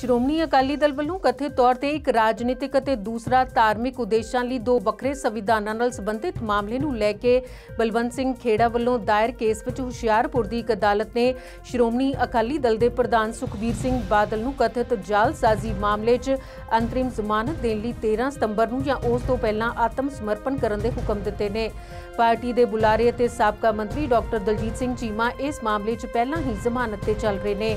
ਸ਼੍ਰੋਮਣੀ ਅਕਾਲੀ ਦਲ ਵੱਲੋਂ ਕਥਿਤ ਤੌਰ ਤੇ ਇੱਕ ਰਾਜਨੀਤਿਕ ਅਤੇ ਦੂਸਰਾ ਧਾਰਮਿਕ ਉਦੇਸ਼ਾਂ ਲਈ ਦੋ ਵੱਖਰੇ ਸੰਵਿਧਾਨਾਂ ਨਾਲ ਸੰਬੰਧਿਤ ਮਾਮਲੇ ਨੂੰ ਲੈ ਕੇ ਬਲਵੰਤ ਸਿੰਘ ਖੇੜਾ ਵੱਲੋਂ ਦਾਇਰ ਕੇਸ ਵਿੱਚ ਹੁਸ਼ਿਆਰਪੁਰ ਦੀ ਇੱਕ ਅਦਾਲਤ ਨੇ ਸ਼੍ਰੋਮਣੀ ਅਕਾਲੀ ਦਲ ਦੇ ਪ੍ਰਧਾਨ ਸੁਖਬੀਰ ਸਿੰਘ ਬਾਦਲ ਨੂੰ ਕਥਿਤ ਜਾਲਸਾਜ਼ੀ ਮਾਮਲੇ 'ਚ ਅੰਤਰਿਮ ਜ਼ਮਾਨਤ ਦੇਣ ਲਈ 13 ਸਤੰਬਰ ਨੂੰ ਜਾਂ ਉਸ ਤੋਂ ਪਹਿਲਾਂ ਆਤਮ ਸਮਰਪਣ ਕਰਨ ਦੇ ਹੁਕਮ ਦਿੱਤੇ ਨੇ। ਪਾਰਟੀ ਦੇ ਬੁਲਾਰੇ ਅਤੇ ਸਾਬਕਾ ਮੰਤਰੀ ਡਾਕਟਰ ਦਲਜੀਤ ਸਿੰਘ ਚੀਮਾ ਇਸ ਮਾਮਲੇ 'ਚ ਪਹਿਲਾਂ ਹੀ ਜ਼ਮਾਨਤ ਤੇ ਚੱਲ ਰਹੇ ਨੇ।